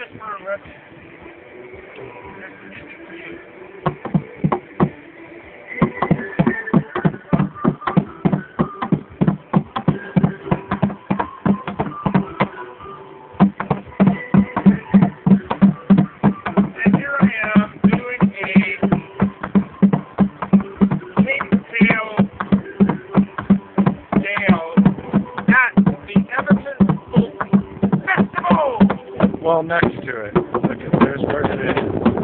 just for a rep. Well, next to it. Look, there's where it is.